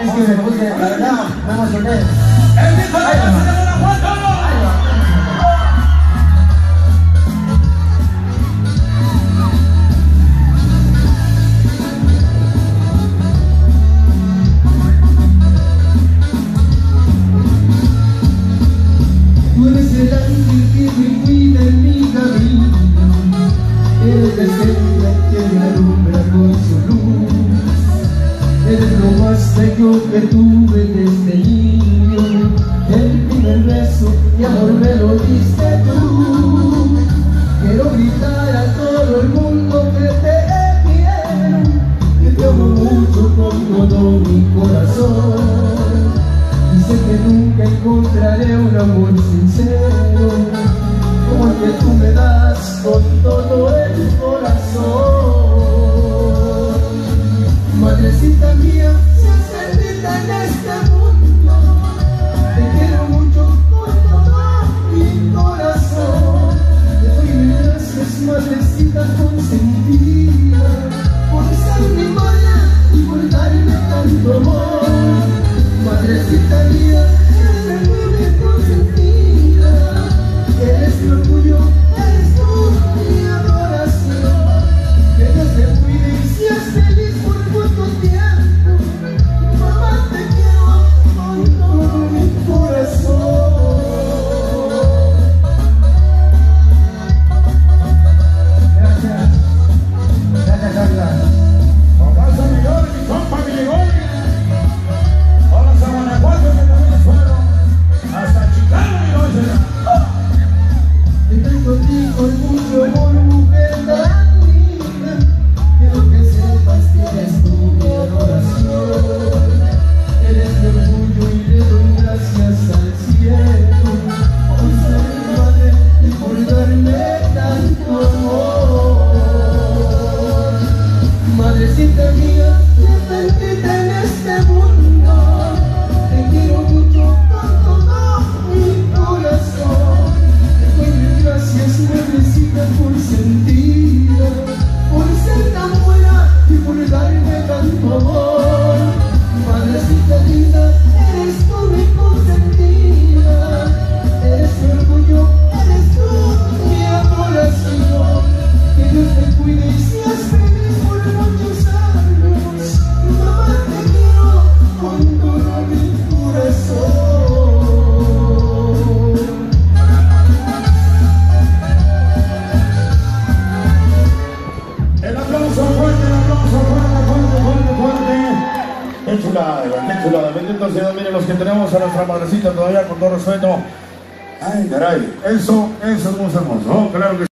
Es que me puse, la verdad, me emocioné. El viejo de la casa de Guanajuato. Tú eres el ángel que me cuida en Eres lo más bello que tuve desde niño. El primer beso y amor me lo diste tú. Quiero gritar a todo el mundo que te quiero. Que te amo mucho con todo mi corazón. Y que nunca encontraré un amor sincero como el que tú me das con todo el corazón. Madrecita mía, seas bendita en este mundo. Te quiero mucho con todo mi corazón. Te doy gracias, madrecita consentida, por ser mi madre y por darme tanto amor. Madrecita mía, mi vida consentida, eres mi orgullo, eres chulada, chulada. Bendito sea, miren los que tenemos a nuestra madrecita todavía con todo respeto. Ay, caray, eso, eso es muy hermoso. Oh, claro que.